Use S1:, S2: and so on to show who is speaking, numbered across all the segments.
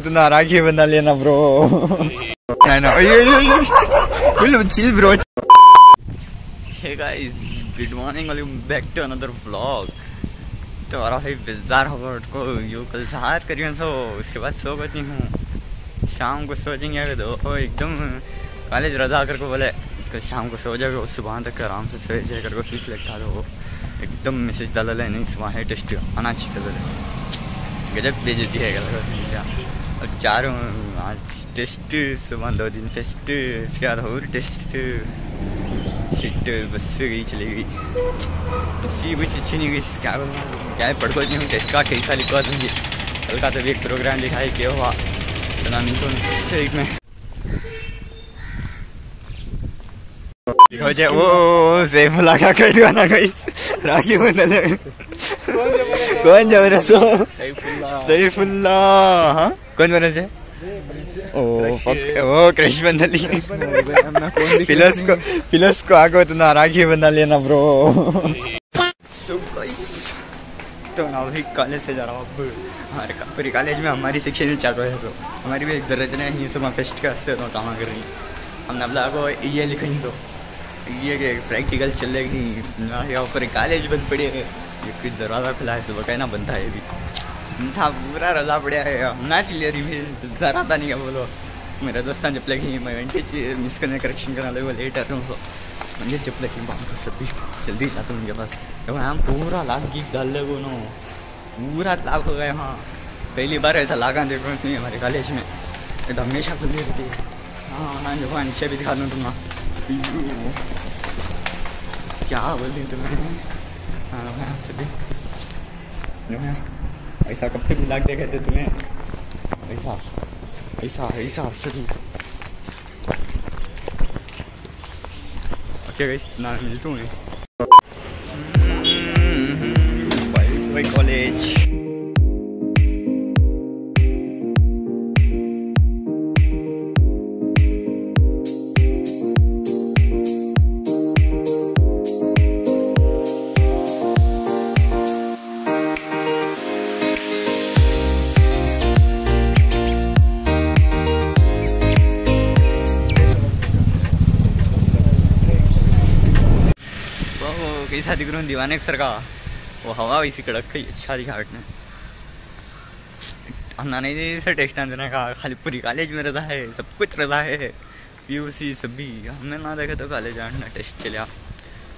S1: तो bro I know. Yo, yo, yo. Cool, chill, bro. Hey guys, good morning. Welcome back to another vlog. तो और भाई बेजार होगा को यो कल सहार करिए सो उसके बाद सो नहीं हूँ शाम को सोचेंगे अगर दो एकदम कॉलेज रजा कर को बोले कल शाम को सो जाओगे सुबह तक आराम से सो जाए कर को स्विच लगता दो एकदम मैसेज डाला नहीं सुबह है टेस्ट आना चाहिए गजब बेजती है गलत और चारों आज टेस्ट सुबह दो दिन फेस्ट उसके बाद और टेस्ट शिट बस गई चली गई सी कुछ अच्छी नहीं गई क्या क्या है पढ़ नहीं हूँ टेस्ट का कैसा लिखवा दूँगी कल का तो भी एक प्रोग्राम लिखा है क्या हुआ तो नाम तो वीक में हो जाए वो सेफ़ लगा कटवाना कोई राखी बदल कौन ज़बरदस्त सैफुल्ला हाँ कौन बना है ओ क्रश बंदा ली। फिलस को फिलस को आगो तो ना राखी बंदा लेना ब्रो सो गाइस तो ना अभी कॉलेज से जा रहा हूँ अब। हमारे पूरी कॉलेज में हमारी सेक्शन में चालू है सो हमारी भी एक ज़रूरत नहीं है सब फेस्ट के हँसते तो काम कर रही हमने अपना को ये लिखी सो ये के प्रैक्टिकल चलेगी यहाँ पर कॉलेज बंद पड़ी है कुछ दरवाज़ा खुला है, सुबह कहना बनता है अभी था, पूरा रजा पड़ा है नाच लिया रही भी जरा था नहीं क्या बोलो। मेरा दोस्त जब लगी, मैं घंटे मिस करने करेक्शन करा लगे लेट आ रहा हूँ मुझे जब लगी बाहर को सब जल्दी जाता हूँ उनके पास। हम पूरा लाख गीत डाल ले, वो नो। पूरा लाख हो गए हाँ। पहली बार ऐसा लागा देखो इसमें हमारे कॉलेज में। तो हमेशा खुली रहती है। हाँ हाँ देखो नीचे भी दिखा दूँ तुम क्या बोल रही तुम्हें हाँ सभी ऐसा कब तक लाग देखे थे तुम्हें ऐसा ऐसा ऐसा सही ओके गाइस ना मिलता हूँ दिख रहा हूँ दीवाने सर का। वो हवा वैसी कड़क गई अच्छा दिखा हटने अन्ना नहीं दे सर टेस्ट देने का। खाली पूरी कॉलेज में रहता है, सब कुछ रहता है। पीयूसी सभी, हमने ना देखा तो कॉलेज आना टेस्ट चलिया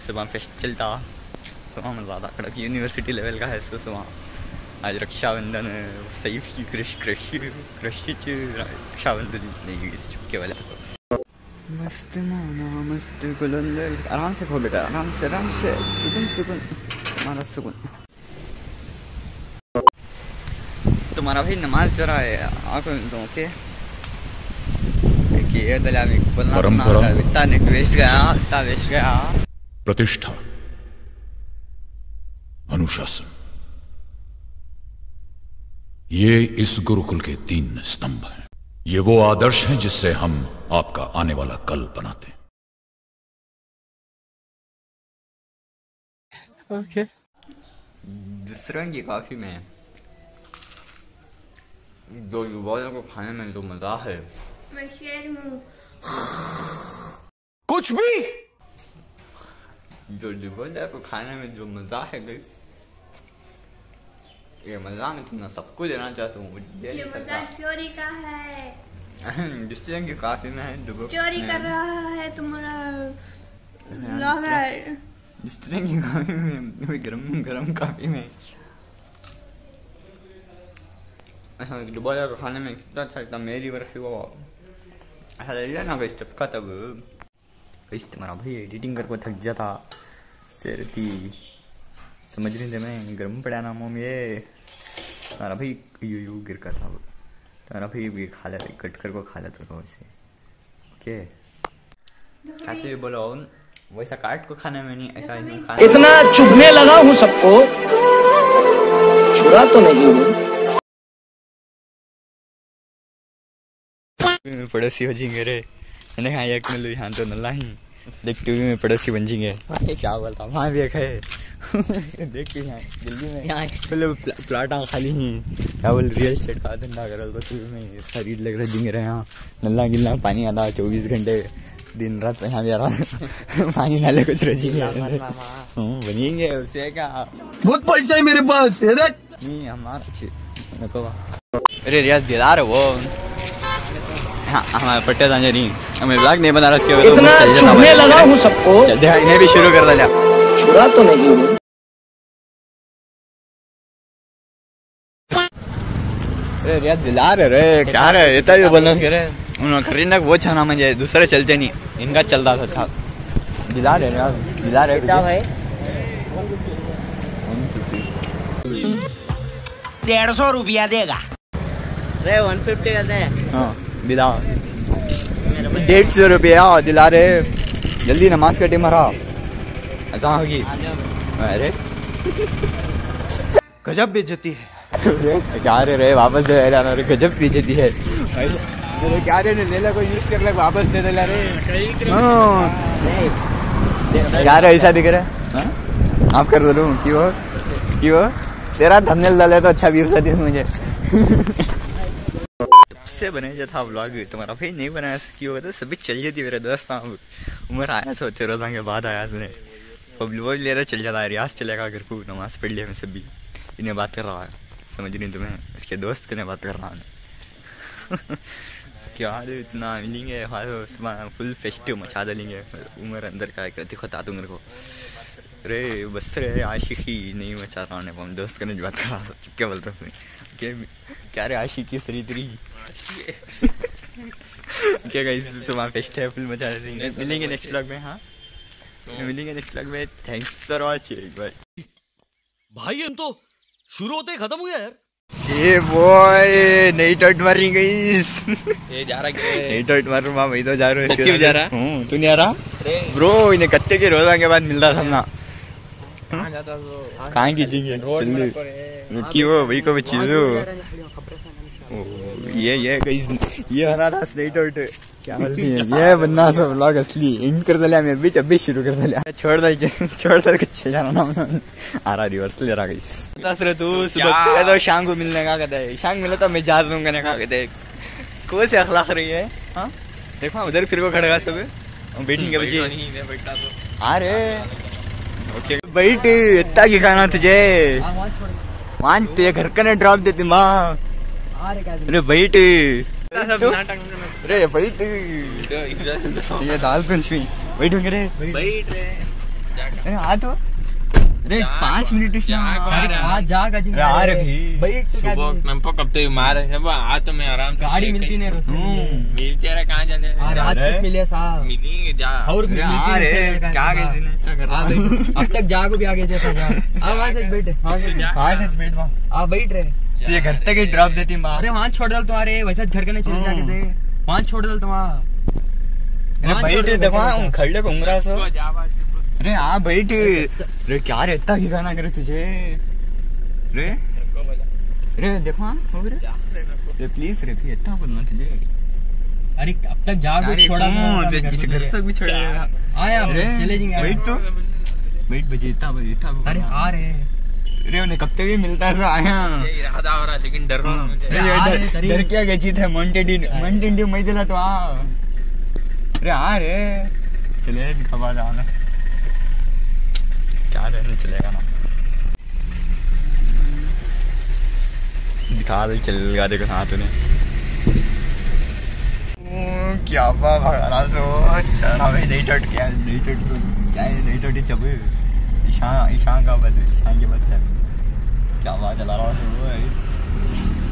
S1: सुबह फेस्ट चलता। सुबह में ज़्यादा कड़क यूनिवर्सिटी लेवल का है, इसको सुबह। आज रक्षाबंधन, सही, क्रश क्रश क्रश रक्षाबंधन। नहीं चुपके वाले मस्त माना मस्त गुलंदर आराम से खो बेटा आराम से आराम से सुकून सुकून हमारा सुकून तुम्हारा भाई नमाज़ जरा है आँखों तो ओके कि ये दला में बोलना। इतना नेट वेस्ट गया इतना वेस्ट गया।
S2: प्रतिष्ठा अनुशासन। ये इस गुरुकुल के तीन स्तंभ हैं। ये वो आदर्श हैं जिससे हम आपका आने वाला कल बनाते हैं।
S1: ओके दूसरों की काफ़ी में जो युवाओं को खाने में जो मज़ा है
S3: मैं शेर हूँ
S2: कुछ भी!
S1: जो युवाओं को खाने में जो मज़ा है गई ये मज़ा मैं तुम्हें सबको देना चाहता हूँ
S3: ये मज़ा चोरी का है
S1: की काफ़ी में है डुबो।
S3: चोरी कर रहा है तुम्हारा
S1: तरह की काफ़ी में गरम गरम काफ़ी में। ऐसा को खाने में कितना अच्छा लगता मेरी बर्फ़ी वो ऐसा ना चपका तब। कहीं तुम्हारा भाई एडिटिंग कर को थक जाता। सिर थी समझ नहीं थे मैं गर्म पड़ा ना मोम ये तुम्हारा भाई यू यू गिर का था। वो तुम्हारा भाई भी खा लेता कट कर को खा लेता था वैसे ओके? खाते हुए बोलो वैसा काट को खाने में नहीं ऐसा नहीं खाना
S4: इतना चुभने लगा हूँ सबको। छुरा तो नहीं हूँ।
S1: पड़ोसी हो जिंगे रे। मैंने कहा एक मिलो यहाँ तो नल्ला ही। देखते हुए में पड़ोसी बन जाएँगे। क्या बोलता वहाँ भी एक है। देखते दिल्ली में।
S5: यहाँ
S1: प्ला, प्लाटा खाली ही। क्या बोल रियल एस्टेट का धंधा करो तो तू में खरीद लग रहा जिंग रहे यहाँ नल्ला गिल्ला पानी आता चौबीस घंटे दिन रात यहाँ भी आ रहा पानी नाले कुछ रजिंगे बनिएँगे उससे क्या?
S6: बहुत पैसा है मेरे पास
S1: नहीं हमारा अरे रियाज दिलार है वो। हाँ हमारे पट्टे जाने नहीं हमें ब्लॉग नहीं बना रहा उसके वजह
S4: इतना
S1: चल जाता
S4: लगा हूँ सबको।
S1: इन्हें भी शुरू कर दिया
S4: छुरा तो नहीं
S1: दिला रे रे क्या रे येता भी बोलना करे उन्होंने खरीदना वो छाना म्हणजे दूसरे चलते नहीं। इनका चल रहा था दिला रे रियाज दिला रे
S5: क्या भाई।
S6: डेढ़ सौ रुपया देगा।
S5: रे वन फिफ्टी का दे।
S1: हाँ दिला डेढ़ सौ रुपया दिला रे जल्दी नमाज़ का टाइम रहा। अच्छा होगी अरे।
S6: गजब बेइज्जती है।
S1: क्या रे रे वापस दे रहा रे गजब बेइज्जती है भाई, तेरे क्या रे ले ला यूज़ कर ले वापस दे दे रे हाँ। क्या रे ऐसा दिख रहा है? आप कर दो क्यों क्यों तेरा थंबनेल डाले तो अच्छा व्यूज़ आती है मुझे से बने जो था ब्लॉग तुम्हारा भाई नहीं बनाया क्यों होता सभी चल जाती मेरे दोस्त अब उम्र आया सो तेरह साल के बाद आया सुने पब्लिक वो ले रहा चल जाता है रियाज चलेगा घर को नमाज़ पढ़ लिया मैं सभी। इन्हें बात कर रहा है। समझ नहीं तुम्हें। इसके दोस्त के बात कर रहा हूँ क्या हाल है? इतना मिलेंगे फुल फेस्टिव मचा डालेंगे। उम्र अंदर का एक दिखता तुम मेरे को। अरे बस रे आशिकी नहीं मचा रहा हूँ। हम दोस्त करने बात कर रहा हूँ क्या बोल रहा हूँ? क्या क्या रे आशिकी सरी तरी क्या गाइस तुम्हारा फेस्ट है फुल मचा देंगे मिलेंगे नेक्स्ट ब्लॉग में हाँ? मिलेंगे नेक्स्ट ब्लॉग में। थैंक्स फॉर वॉचिंग बाय
S6: भाई हम तो शुरू होते ही खत्म हो गया यार।
S1: ये बॉय नई टट मारी गाइस
S5: ये जा रहा है
S1: नई टट मारू माँ तो जा रहा है।
S5: क्यों जा रहा?
S1: हूँ? तू नहीं आ रहा? ब्रो इन्हें कत्ते के रोजा के बाद मिलता था ना।
S5: कहाँ जाता तो
S1: कहाँ जल्दी रुकी वो वही को चीज़ ओ, ये ये गाइस ये हरा था क्या? ये बंदा सब व्लॉग असली इन कर दिया मैं अभी अभी शुरू कर दिया। छोड़ दे छोड़ दे कुछ जाना ना आ रहा रिवर्स ले रहा गाइस दस रे तू सुबह तो शाम को मिलने का कहता है। शाम मिला तो मैं जा दूँगा ने कहा कहते कौन से अखलाक रही है? हाँ? देखो उधर फिर को खड़ेगा सब। हम बैठेंगे बच्चे अरे। ओके बैठ इतना की खाना तुझे? वहाँ तुझे घर का नहीं ड्रॉप देती माँ अरे बैठ तू? अरे बैठ ये दाल पंचमी बैठूँगे रे
S5: बैठ रे
S1: अरे आ तो। अरे पाँच मिनट इसमें
S5: आज जा का
S1: अरे आ रे भी
S7: सुबह नंपो कब तो मार है। वो आ तो मैं आराम
S5: गाड़ी मिलती नहीं रोज।
S7: मिलते रहे कहाँ जाने
S5: रात
S1: अरे।
S5: तक मिले साहब।
S7: मिलेंगे जा।
S5: और
S1: अरे
S5: मिलती
S1: आ रे
S5: रोज
S1: क्या कैसे ने ऐसा कर
S5: आ गई
S1: रहा
S5: अब तक जागो भी आगे जैसा जा आ वहाँ से बैठ वहाँ से जा
S1: हाँ। सच बैठ वहाँ
S5: आ बैठ रहे
S1: तुझे घर तक ही ड्रॉप देती माँ।
S5: अरे वहाँ छोड़ दल तुम्हारे। वैसा घर के नहीं चले जाके थे। वहाँ छोड़ दल तुम्हारा।
S1: अरे बैठ
S5: दे,
S1: देखो हाँ, खड़े को उंगरा सो अरे हाँ बैठ अरे क्या रे इतना की गाना करे तुझे। रे अरे देखो हाँ हो रे अरे प्लीज़ रे भी इतना बोलना तुझे।
S5: अरे अब तक जागो
S1: अरे
S5: छोड़ा घर
S1: किसी घर तक भी छोड़
S5: आया
S1: अरे
S5: चले जाएँगे।
S1: बैठ तो बैठ बजे इतना बजे इतना
S5: अरे आ रहे
S1: अरे उन्हें कब तक भी मिलता था? आया।
S7: इरादा हो रहा लेकिन डर रहा हूँ
S5: रे,
S1: डर- डर क्या गची थे माउंटेन माउंटेन ड्यू मैं दिला तो आ। अरे आ रे। चले खबा जाना क्या रहने चलेगा ना। दिखा दे चलेगा देखो हाँ तूने। ओ, क्या बा भगाना सो तेरा भाई नहीं टट क्या नहीं टट क्या नहीं टट चबे ईशान ईशान का बद ईशान के बद है क्या बात चला रहा हूँ भाई अरे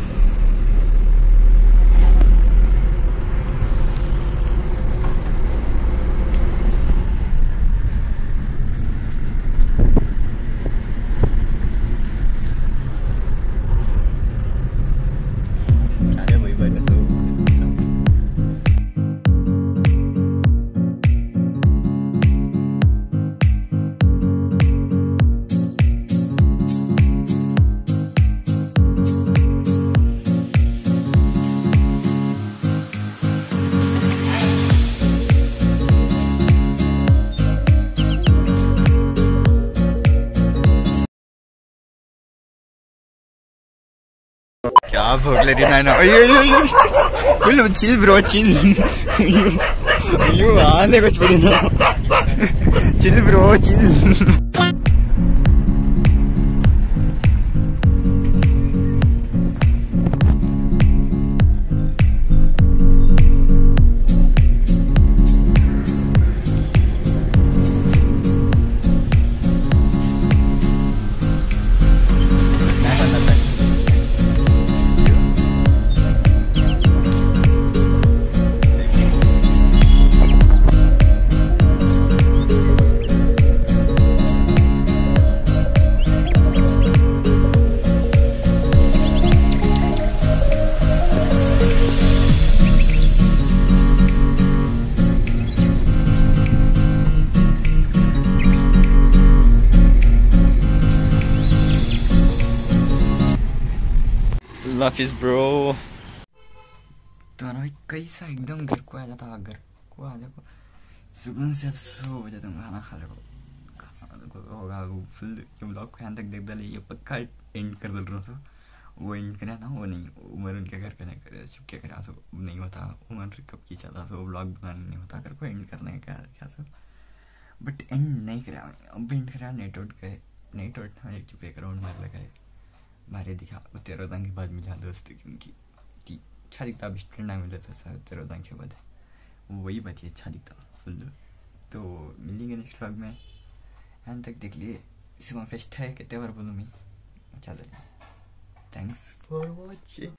S1: क्या भूख लगी ना ना full chill bro chill you आने कुछ पड़ी ना। Chill bro chill is bro तो ना भाई कैसा एकदम घर को आ जाता, घर को आ जाओ सुकून से अब सो हो जाता हूँ खाना खा लो। होगा, वो फुल ब्लॉग को यहाँ तक देख डाले ये पक्का एंड कर दल रहा था। वो एंड करे ना, वो नहीं, उमर उनके घर का नहीं करे चुप क्या करा तो नहीं होता। उमर कब की चला तो ब्लॉग बनाना नहीं होता कर को एंड करने का क्या था। बट एंड नहीं करा, अब एंड करा नेट आउट गए नेट आउट एक चुप एक राउंड मार लगाए। भारी दिखा तेरह दंग के बाद मिला दोस्त क्योंकि कि अच्छा दिखता अब तेरह दिन के बाद वही बात ही अच्छा दिखता फुल तो मिलेंगे नेक्स्ट व्लॉग में यहाँ तक देख लिए इसमें फेस्ट है कितने बार बोलूँ मैं अच्छा थैंक्स फॉर वॉचिंग